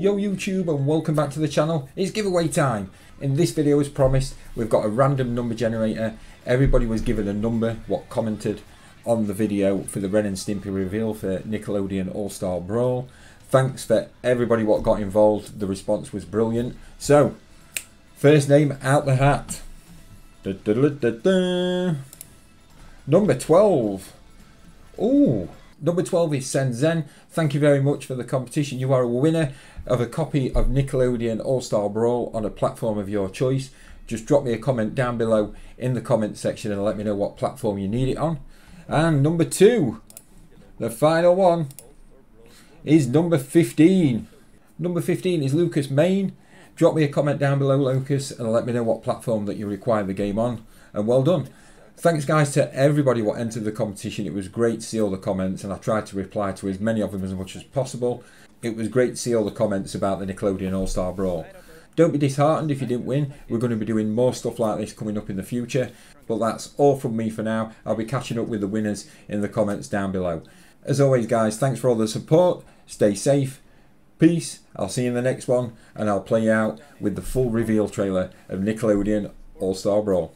Yo YouTube and welcome back to the channel. It's giveaway time. In this video as promised, we've got a random number generator. Everybody was given a number, what commented on the video for the Ren and Stimpy reveal for Nickelodeon All-Star Brawl. Thanks for everybody what got involved. The response was brilliant. So, first name out the hat. Da, da, da, Number 12. Ooh. Number 12 is Senzen. Thank you very much for the competition. You are a winner of a copy of Nickelodeon All-Star Brawl on a platform of your choice. Just drop me a comment down below in the comment section and let me know what platform you need it on. And number two, the final one, is number 15. Number 15 is Lucas Main. Drop me a comment down below, Lucas, and let me know what platform that you require the game on. And well done. Thanks guys to everybody what entered the competition. It was great to see all the comments and I tried to reply to as many of them as much as possible. It was great to see all the comments about the Nickelodeon All-Star Brawl. Don't be disheartened if you didn't win. We're going to be doing more stuff like this coming up in the future. But that's all from me for now. I'll be catching up with the winners in the comments down below. As always guys, thanks for all the support. Stay safe. Peace. I'll see you in the next one and I'll play you out with the full reveal trailer of Nickelodeon All-Star Brawl.